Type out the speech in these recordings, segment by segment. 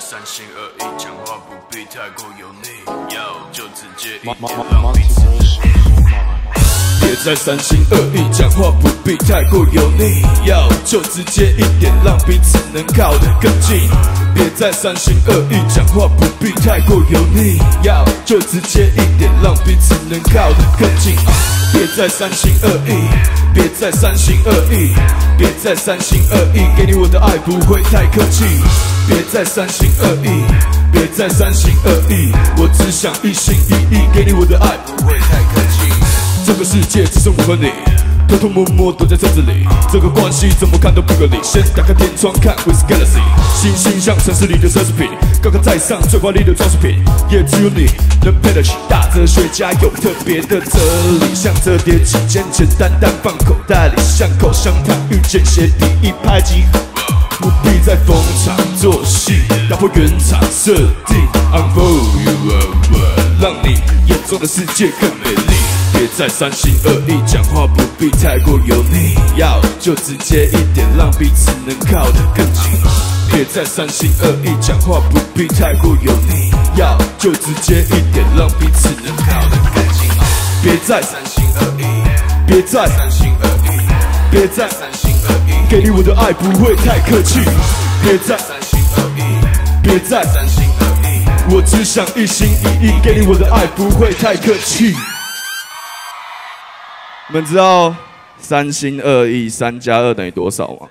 三心二意，讲话不必太过油腻，要就直接一点让彼此别再三心二意，讲话不必太过油腻，要就直接一点，让彼此能靠得更近。别再三心二意，讲话不必太过油腻，要就直接一点，让彼此能靠得更近。别再三心二意，别再三心二意，别再三心二意，给你我的爱不会太客气。别再三心二意，别再三心二意，我只想一心一意，给你我的爱不会太客气。这个世界只剩我和你，偷偷摸摸躲在车子里，这个关系怎么看都不合理。先打开天窗看 With Galaxy，星星像城市里的奢侈品，高高在上最华丽的装饰品，也只有你能配得起。大哲学家有特别的哲理，像折叠纸简简单单放口袋里，像口香糖遇见鞋底一拍即合。不必在逢场作戏，打破原厂设定，unfold you a world，让你眼中的世界更美丽。别再三心二意，讲话不必太过油腻，要就直接一点，让彼此能靠得更近。别再三心二意，讲话不必太过油腻，要就直接一点，让彼此能靠得更近。别再三心二意，别再三心二意，别再三心二意，给你我的爱不会太客气。别再三心二意，别再三心二意，我只想一心一意，给你我的爱不会太客气。你们知道三心二意，三加二等于多少吗？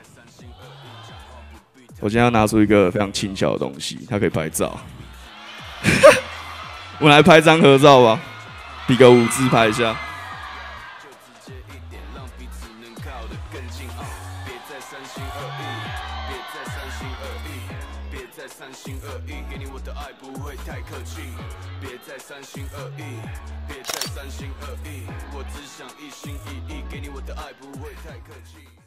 我今天要拿出一个非常轻巧的东西，它可以拍照。我们来拍张合照吧，比个五自拍一下。靠得更近啊！别再三心二意，别再三心二意，别再三心二意，给你我的爱不会太客气。别再三心二意，别再三心二意，我只想一心一意，给你我的爱不会太客气。